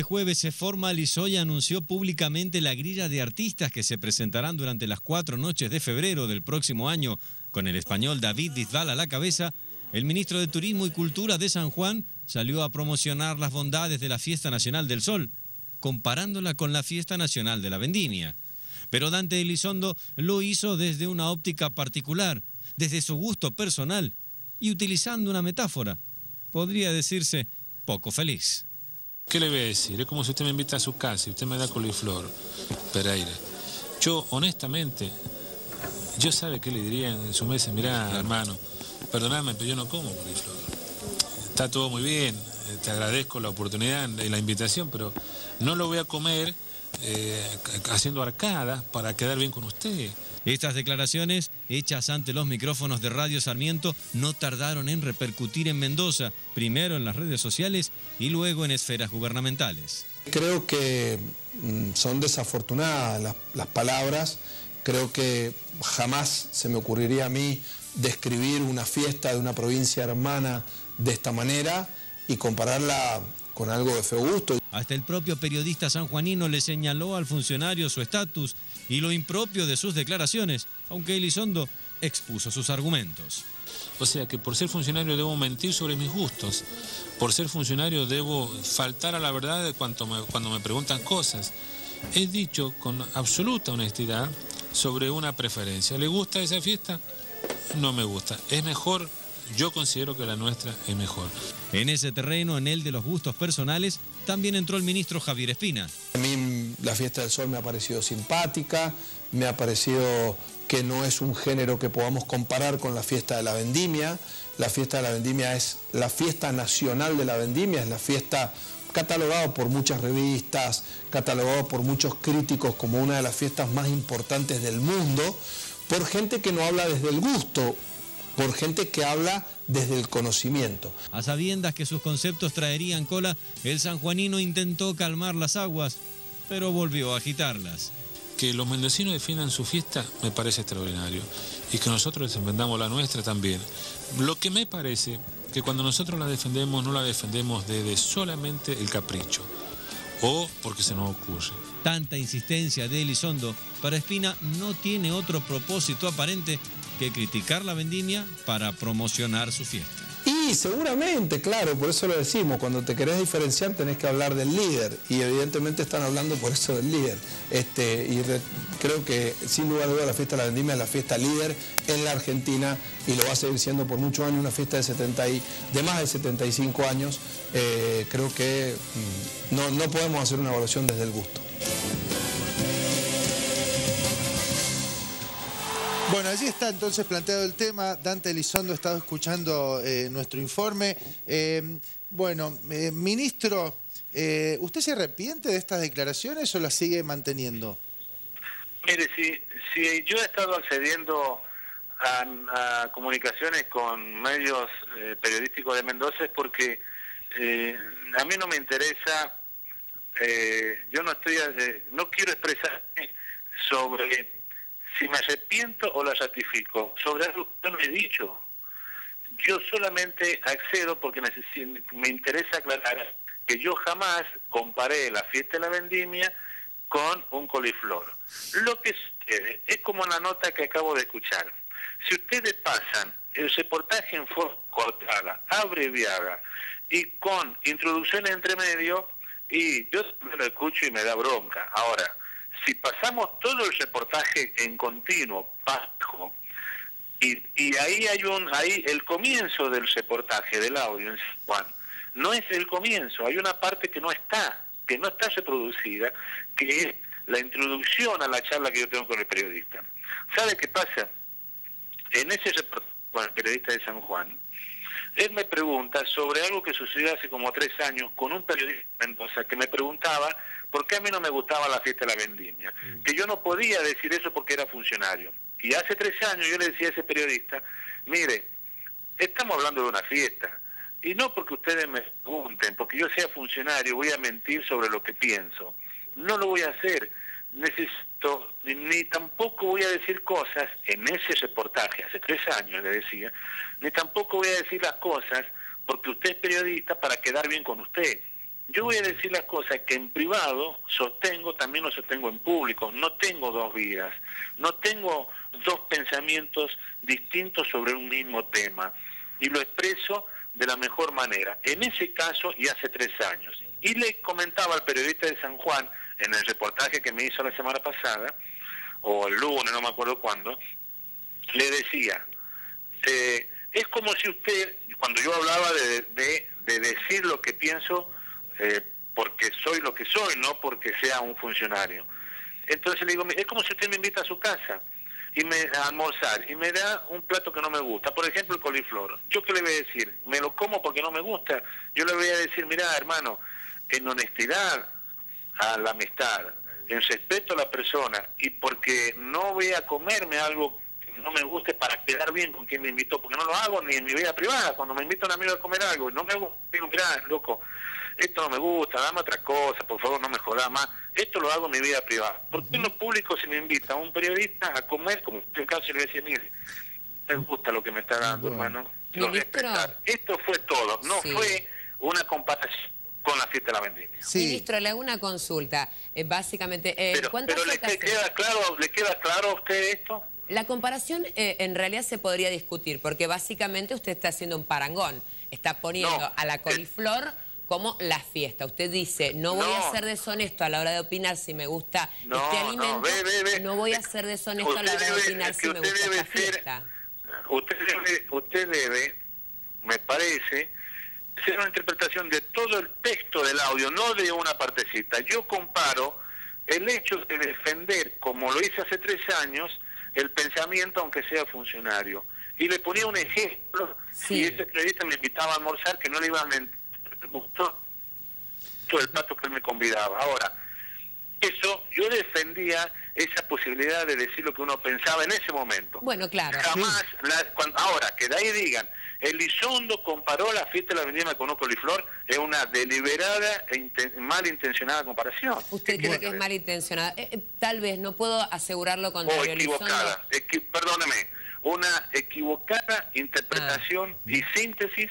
Este jueves se formalizó y anunció públicamente la grilla de artistas que se presentarán durante las cuatro noches de febrero del próximo año. Con el español David Bisbal a la cabeza, el ministro de Turismo y Cultura de San Juan salió a promocionar las bondades de la Fiesta Nacional del Sol, comparándola con la Fiesta Nacional de la Vendimia. Pero Dante Elizondo lo hizo desde una óptica particular, desde su gusto personal y utilizando una metáfora, podría decirse poco feliz. ¿Qué le voy a decir? Es como si usted me invita a su casa y usted me da coliflor, Pereira. Yo, honestamente, yo sabe qué le diría en su mesa, mirá, hermano, perdóname, pero yo no como coliflor. Está todo muy bien, eh, te agradezco la oportunidad y la invitación, pero no lo voy a comer eh, haciendo arcadas para quedar bien con usted. Estas declaraciones, hechas ante los micrófonos de Radio Sarmiento, no tardaron en repercutir en Mendoza, primero en las redes sociales y luego en esferas gubernamentales. Creo que mm, son desafortunadas las, palabras, creo que jamás se me ocurriría a mí describir una fiesta de una provincia hermana de esta manera y compararla con algo de feo gusto. Hasta el propio periodista sanjuanino le señaló al funcionario su estatus y lo impropio de sus declaraciones, aunque Elizondo expuso sus argumentos. O sea que por ser funcionario debo mentir sobre mis gustos, por ser funcionario debo faltar a la verdad cuando me, cuando me preguntan cosas. He dicho con absoluta honestidad sobre una preferencia. ¿Le gusta esa fiesta? No me gusta. Es mejor, yo considero que la nuestra es mejor. En ese terreno, en el de los gustos personales, también entró el ministro Javier Espina. A mí la fiesta del sol me ha parecido simpática, me ha parecido que no es un género que podamos comparar con la fiesta de la vendimia. La fiesta de la vendimia es la fiesta nacional de la vendimia, es la fiesta catalogada por muchas revistas, catalogada por muchos críticos como una de las fiestas más importantes del mundo, por gente que no habla desde el gusto, por gente que habla desde el conocimiento. A sabiendas que sus conceptos traerían cola, el sanjuanino intentó calmar las aguas, pero volvió a agitarlas. Que los mendocinos defiendan su fiesta me parece extraordinario y que nosotros defendamos la nuestra también. Lo que me parece que cuando nosotros la defendemos no la defendemos desde solamente el capricho o porque se nos ocurre. Tanta insistencia de Elizondo para Espina no tiene otro propósito aparente que criticar la vendimia para promocionar su fiesta. Y seguramente, claro, por eso lo decimos, cuando te querés diferenciar tenés que hablar del líder y evidentemente están hablando por eso del líder. Este, y creo que sin lugar a duda la fiesta de la vendimia es la fiesta líder en la Argentina y lo va a seguir siendo por muchos años, una fiesta de, 70 de más de 75 años. Eh, creo que mm, no, no podemos hacer una evaluación desde el gusto. Bueno, allí está entonces planteado el tema. Dante Elizondo ha estado escuchando eh, nuestro informe. Eh, bueno, eh, ministro, ¿usted se arrepiente de estas declaraciones o las sigue manteniendo? Mire, si, si yo he estado accediendo a, comunicaciones con medios periodísticos de Mendoza es porque a mí no me interesa, yo no estoy, no quiero expresarme sobre si me arrepiento o la ratifico sobre algo que yo no he dicho. Yo solamente accedo porque me interesa aclarar que yo jamás comparé la fiesta de la vendimia con un coliflor. Lo que sucede es como la nota que acabo de escuchar. Si ustedes pasan el reportaje en forma cortada, abreviada y con introducción entre medio, y yo lo escucho y me da bronca. Ahora, si pasamos todo el reportaje en continuo, bajo, y, y ahí hay un, ahí el comienzo del reportaje del audio en Juan, no es el comienzo, hay una parte que no está, que no está reproducida, que es la introducción a la charla que yo tengo con el periodista. ¿Sabe qué pasa? En ese reportaje con el periodista de San Juan, él me pregunta sobre algo que sucedió hace como tres años con un periodista de Mendoza que me preguntaba por qué a mí no me gustaba la fiesta de la vendimia. Mm. Que yo no podía decir eso porque era funcionario. Y hace tres años yo le decía a ese periodista, mire, estamos hablando de una fiesta. Y no porque ustedes me pregunten, porque yo sea funcionario, voy a mentir sobre lo que pienso. No lo voy a hacer. Necesito, ni tampoco voy a decir cosas en ese reportaje, hace tres años le decía, ni tampoco voy a decir las cosas porque usted es periodista para quedar bien con usted. Yo voy a decir las cosas que en privado sostengo, también lo sostengo en público. No tengo dos vidas, no tengo dos pensamientos distintos sobre un mismo tema. Y lo expreso de la mejor manera. En ese caso, y hace tres años. Y le comentaba al periodista de San Juan, en el reportaje que me hizo la semana pasada, o el lunes, no me acuerdo cuándo, le decía, eh, es como si usted, cuando yo hablaba de, de decir lo que pienso, eh, porque soy lo que soy, no porque sea un funcionario. Entonces le digo, es como si usted me invita a su casa y me a almorzar y me da un plato que no me gusta, por ejemplo el coliflor. ¿Yo qué le voy a decir? ¿Me lo como porque no me gusta? Yo le voy a decir, mira hermano, en honestidad a la amistad, en respeto a la persona y porque no voy a comerme algo que no me guste para quedar bien con quien me invitó, porque no lo hago ni en mi vida privada, cuando me invita un amigo a comer algo, no me gusta, digo, mira, loco, esto no me gusta, dame otra cosa, por favor no me jodas más, esto lo hago en mi vida privada. ¿Por qué en lo público se me invita a un periodista a comer, como en caso le decía, mire, me gusta lo que me está dando, hermano? Esto fue todo, no fue una comparación con la fiesta de la vendimia. Ministro, le hago una consulta. Eh, básicamente, eh, pero, pero le, queda claro, ¿le queda claro a usted esto? La comparación eh, en realidad se podría discutir, porque básicamente usted está haciendo un parangón. Está poniendo a la coliflor como la fiesta. Usted dice, no voy a ser deshonesto a la hora de opinar si me gusta este alimento, no, voy a ser deshonesto a la hora de opinar si me gusta esta fiesta. Usted debe, usted debe, me parece, ser una interpretación de todo el texto del audio, no de una partecita. Yo comparo el hecho de defender, como lo hice hace tres años, el pensamiento aunque sea funcionario. Y le ponía un ejemplo, si ese periodista me invitaba a almorzar, que no le iba a mentir gustó todo el plato que él me convidaba. Ahora, eso, yo defendía esa posibilidad de decir lo que uno pensaba en ese momento. Bueno, claro. Jamás, ahora, que de ahí digan, Elizondo comparó la fiesta de la vendimia con un coliflor, es una deliberada e malintencionada comparación. ¿Usted cree que es malintencionada? Eh, eh, tal vez, no puedo asegurarlo con O equivocada, perdóneme, una equivocada interpretación ah. y síntesis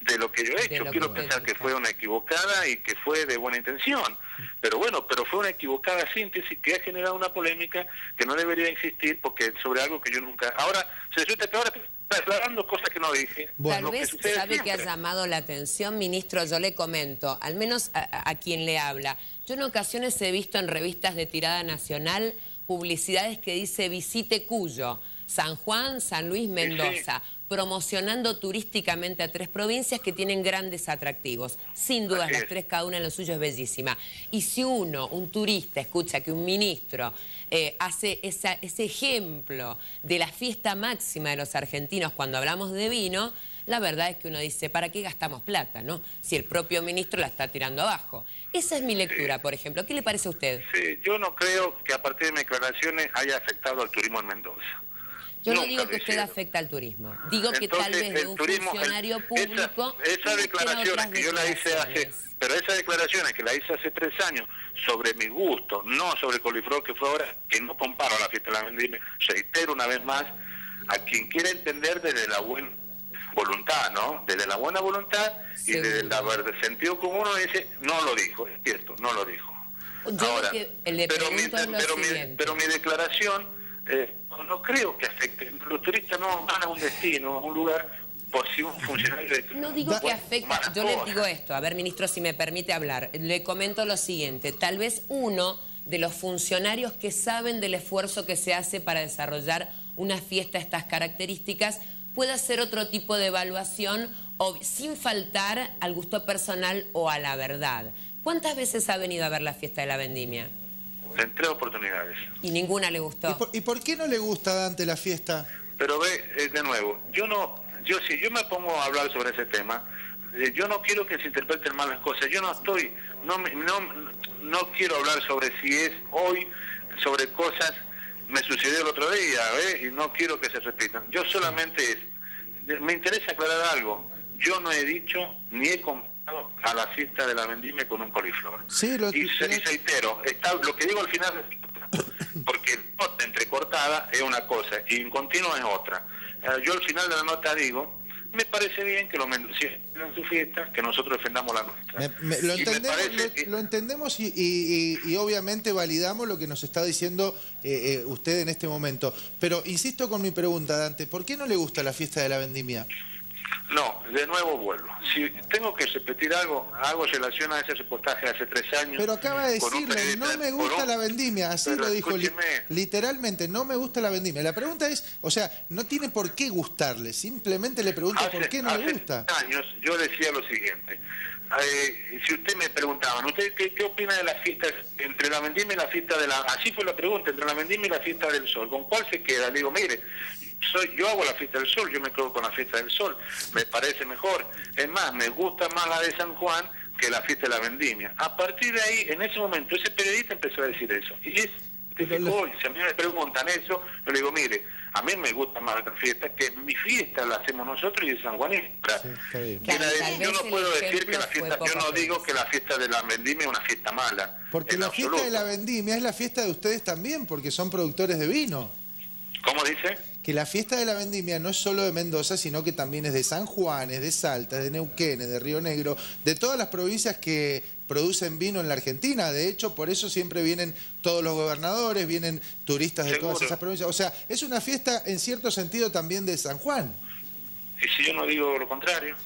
de lo que yo he hecho. Quiero pensar que fue una equivocada y que fue de buena intención. Pero bueno, pero fue una equivocada síntesis que ha generado una polémica que no debería existir porque sobre algo que yo nunca... Ahora, se resulta que ahora está aclarando cosas que no dije. Tal vez sabe que ha llamado la atención, ministro, yo le comento, al menos a, a quien le habla. Yo en ocasiones he visto en revistas de tirada nacional publicidades que dice visite Cuyo, San Juan, San Luis, Mendoza promocionando turísticamente a tres provincias que tienen grandes atractivos. Sin dudas, las tres, cada una en lo suyo es bellísima. Y si uno, un turista, escucha que un ministro eh, hace ese ejemplo de la fiesta máxima de los argentinos cuando hablamos de vino, la verdad es que uno dice, ¿para qué gastamos plata, no? Si el propio ministro la está tirando abajo. Esa es mi lectura, por ejemplo. ¿Qué le parece a usted? Sí, yo no creo que a partir de mis declaraciones haya afectado al turismo en Mendoza. Yo no digo que usted afecta al turismo. Digo que tal vez de un funcionario público... Esas declaraciones que yo la hice hace... Pero esas declaraciones que la hice hace tres años sobre mi gusto, no sobre el coliflor que fue ahora, que no comparo a la fiesta de la vendimia, reitero una vez más, a quien quiera entender desde la buena voluntad, ¿no? Desde la buena voluntad y desde el sentido común uno dice, no lo dijo, es cierto, no lo dijo. ahora, pero, mi, pero, mi, pero mi declaración... Eh, no, creo que afecte. Los turistas no van a un destino, a un lugar, por si un funcionario de... No digo que afecta, yo le digo esto, a ver, ministro, si me permite hablar. Le comento lo siguiente, tal vez uno de los funcionarios que saben del esfuerzo que se hace para desarrollar una fiesta de estas características pueda hacer otro tipo de evaluación o, sin faltar al gusto personal o a la verdad. ¿Cuántas veces ha venido a ver la fiesta de la vendimia? En tres oportunidades. ¿Y ninguna le gustó? ¿Y por, qué no le gusta Dante la fiesta? Pero ve, eh, de nuevo, yo no, yo si yo me pongo a hablar sobre ese tema, eh, yo no quiero que se interpreten mal las cosas, yo no estoy, no, no, no quiero hablar sobre si es hoy, sobre cosas, me sucedió el otro día, ¿ve? y no quiero que se repitan. Yo solamente es, me interesa aclarar algo, yo no he dicho ni he a la fiesta de la vendimia con un coliflor. Sí, lo y, se, reitero, está, lo que digo al final, porque nota entrecortada es una cosa y en continuo es otra. Eh, yo al final de la nota digo me parece bien que los mendocinos tengan su fiesta, que nosotros defendamos la nuestra. lo, entendemos, y, obviamente validamos lo que nos está diciendo eh, eh, usted en este momento. Pero insisto con mi pregunta, Dante, ¿por qué no le gusta la fiesta de la vendimia? No, de nuevo vuelvo. Si tengo que repetir algo, hago relación a ese reportaje hace tres años. Pero acaba de decirle, no me gusta la vendimia, así lo dijo literalmente, no me gusta la vendimia. La pregunta es, o sea, no tiene por qué gustarle, simplemente le pregunto por qué no le gusta. años yo decía lo siguiente, eh, si usted me preguntaban, ¿usted qué, opina de la fiesta entre la vendimia y la fiesta de la... Así fue la pregunta, entre la vendimia y la fiesta del sol, ¿con cuál se queda? Le digo, mire, soy, yo hago la fiesta del sol, yo me quedo con la fiesta del sol, me parece mejor. Es más, me gusta más la de San Juan que la fiesta de la vendimia. A partir de ahí, en ese momento, ese periodista empezó a decir eso. Y es, si a mí me preguntan eso, yo le digo, mire, a mí me gusta más la fiesta, que mi fiesta la hacemos nosotros y de San Juan yo no puedo decir que la fiesta, yo no digo que la fiesta de la vendimia es una fiesta mala. Porque la fiesta de la vendimia es la fiesta de ustedes también, porque son productores de vino. ¿Cómo dice? Que la fiesta de la vendimia no es solo de Mendoza, sino que también es de San Juan, es de Salta, es de Neuquén, es de Río Negro, de todas las provincias que producen vino en la Argentina. De hecho, por eso siempre vienen todos los gobernadores, vienen turistas de todas esas provincias. O sea, es una fiesta en cierto sentido también de San Juan. Y si yo no digo lo contrario.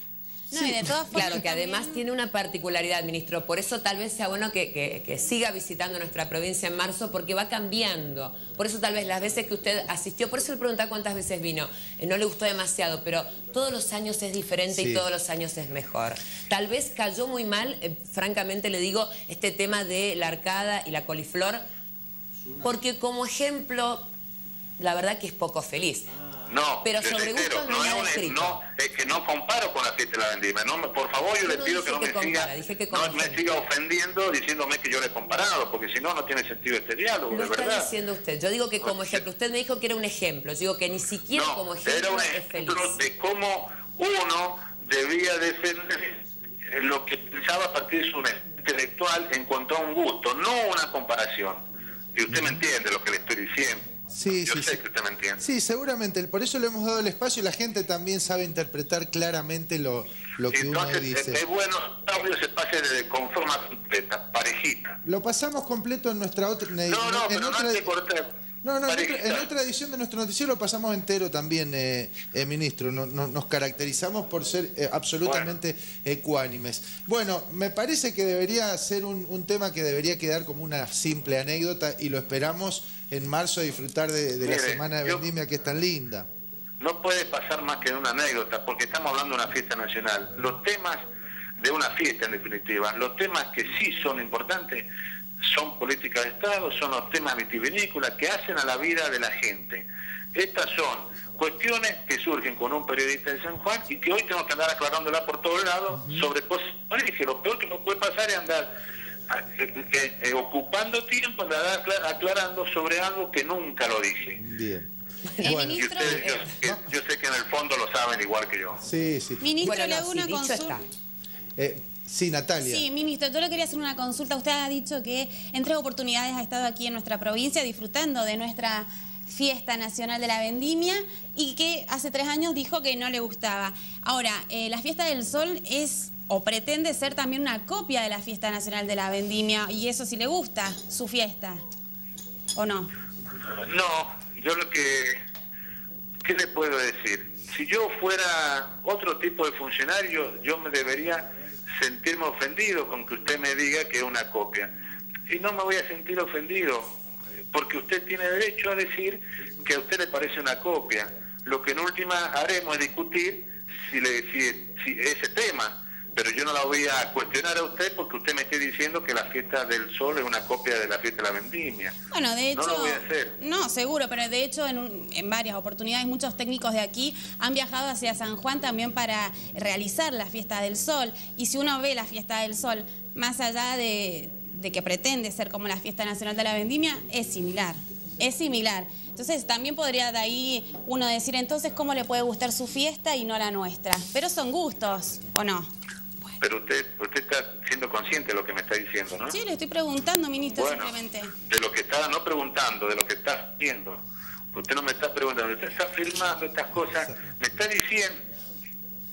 No, y de todas formas, claro, que además tiene una particularidad, ministro. Por eso tal vez sea bueno que, siga visitando nuestra provincia en marzo, porque va cambiando. Por eso tal vez las veces que usted asistió, por eso le preguntaba cuántas veces vino. Eh, no le gustó demasiado, pero todos los años es diferente y todos los años es mejor. Tal vez cayó muy mal, eh, francamente le digo, este tema de la arcada y la coliflor, porque como ejemplo, la verdad que es poco feliz. No, pero sobre gusto no, es no, es que no comparo con la fiesta de la vendimia. No, por favor, yo, le pido que no me siga, no me siga ofendiendo diciéndome que yo le he comparado, porque si no, no tiene sentido este diálogo, Lo está diciendo usted. Yo digo que como ejemplo, usted me dijo que era un ejemplo. Yo digo que ni siquiera como ejemplo era un ejemplo de cómo uno debía defender lo que pensaba a partir de su intelectual en cuanto a un gusto, no una comparación. Y usted me entiende lo que le estoy diciendo. Sí, sí, sí. Sí, seguramente. Por eso le hemos dado el espacio y la gente también sabe interpretar claramente lo, lo que uno dice. Es bueno audio se pase de, con forma completa, parejita. Lo pasamos completo en nuestra otra... No, no, en otra, no, no, en otra, edición de nuestro noticiero lo pasamos entero también, eh, eh ministro. nos caracterizamos por ser eh, absolutamente ecuánimes. Bueno, me parece que debería ser un, un tema que debería quedar como una simple anécdota y lo esperamos en marzo a disfrutar de, la semana de vendimia que es tan linda. No puede pasar más que en una anécdota, porque estamos hablando de una fiesta nacional. Los temas de una fiesta, en definitiva, los temas que sí son importantes son políticas de Estado, son los temas vitivinícolas que hacen a la vida de la gente. Estas son cuestiones que surgen con un periodista de San Juan y que hoy tenemos que andar aclarándola por todos lados sobre cosas. que lo peor que nos puede pasar es andar eh, eh, ocupando tiempo aclarando sobre algo que nunca lo dije. Bien. Bueno, yo, sé que en el fondo lo saben igual que yo. Sí, sí. Ministro, le hago una consulta. Eh, sí, Natalia. Sí, ministro, yo le quería hacer una consulta. Usted ha dicho que en tres oportunidades ha estado aquí en nuestra provincia disfrutando de nuestra fiesta nacional de la vendimia y que hace tres años dijo que no le gustaba. Ahora, la fiesta del sol es o pretende ser también una copia de la fiesta nacional de la vendimia y eso sí le gusta, su fiesta, ¿o no? No, yo lo que, ¿qué le puedo decir? Si yo fuera otro tipo de funcionario, yo me debería sentirme ofendido con que usted me diga que es una copia. Y no me voy a sentir ofendido, porque usted tiene derecho a decir que a usted le parece una copia. Lo que en última haremos es discutir si, le, si ese tema pero yo no la voy a cuestionar a usted porque usted me esté diciendo que la fiesta del sol es una copia de la fiesta de la vendimia. Bueno, de hecho... No lo voy a hacer. No, seguro, pero de hecho en, en varias oportunidades muchos técnicos de aquí han viajado hacia San Juan también para realizar la fiesta del sol. Y si uno ve la fiesta del sol, más allá de, de que pretende ser como la fiesta nacional de la vendimia, es similar. Es similar. Entonces también podría de ahí uno decir entonces cómo le puede gustar su fiesta y no la nuestra. Pero son gustos, ¿o no? Pero usted usted está siendo consciente de lo que me está diciendo, ¿no? Sí, le estoy preguntando, ministro, simplemente. De lo que está, no preguntando, de lo que está haciendo. Usted no me está preguntando, usted está filmando estas cosas, me está diciendo,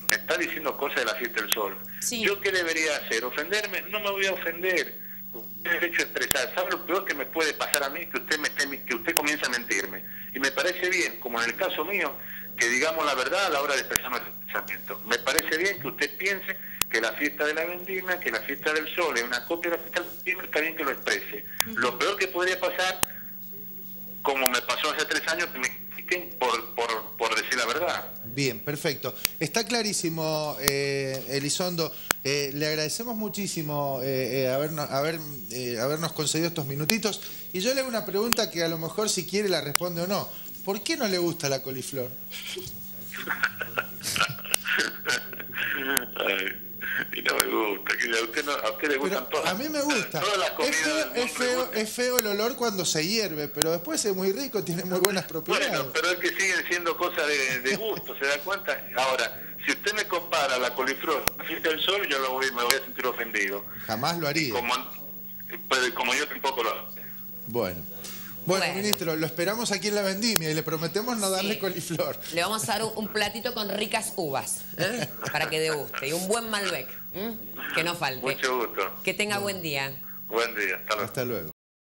me está diciendo cosas de la fiesta del sol. Sí. ¿Yo qué debería hacer? ¿Ofenderme? No me voy a ofender. Usted derecho a expresar. ¿Sabe lo peor que me puede pasar a mí? Que usted, me esté- que usted comience a mentirme. Y me parece bien, como en el caso mío, que digamos la verdad a la hora de expresar nuestro pensamiento. Me parece bien que usted piense que la fiesta de la vendimia, que la fiesta del sol es una copia de la fiesta del vendimia, está bien que lo exprese. Lo peor que podría pasar, como me pasó hace tres años, que me critiquen por, por, por decir la verdad. Bien, perfecto. Está clarísimo, eh, Elizondo. Eh, le agradecemos muchísimo eh, eh, habernos, haber, eh, habernos concedido estos minutitos. Y yo le hago una pregunta que a lo mejor si quiere la responde o no. ¿Por qué no le gusta la coliflor? Ay, y no me gusta, que a usted, no, a usted le gustan Pero todas. a mí me gusta. Todas las Es comidas feo, es, feo, es feo el olor cuando se hierve, pero después es muy rico, tiene muy buenas propiedades. Bueno, pero es que siguen siendo cosas de, de gusto, ¿se da cuenta? Ahora, si usted me compara la coliflor con la fiesta del sol, yo lo voy, me voy a sentir ofendido. Jamás lo haría. Como, pues, como yo tampoco lo Bueno. Bueno, Bueno. ministro, lo esperamos aquí en la vendimia y le prometemos no darle Sí. coliflor. Le vamos a dar un, un platito con ricas uvas, ¿eh? para que deguste. Y un buen Malbec, ¿eh? que no falte. Mucho gusto. Que tenga buen día. Buen día. Hasta luego. Hasta luego.